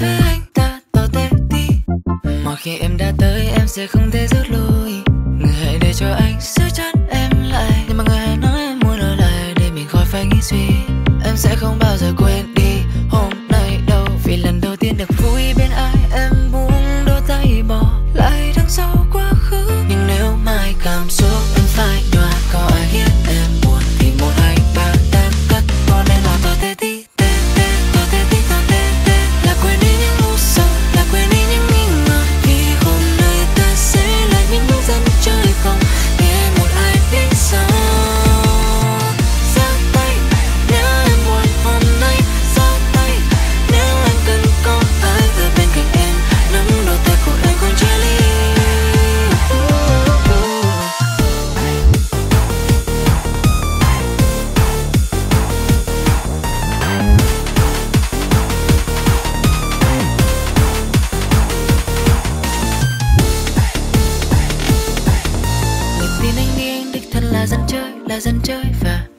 với anh ta tỏ tệ đi. Mọi khi em đã tới, em sẽ không thể rút lui. Người hãy để cho anh giữ chân em lại. Nhưng mà người hãy nói em muốn ở lại để mình khỏi phải nghĩ suy. Em sẽ không bao giờ quên là dân chơi là dân chơi và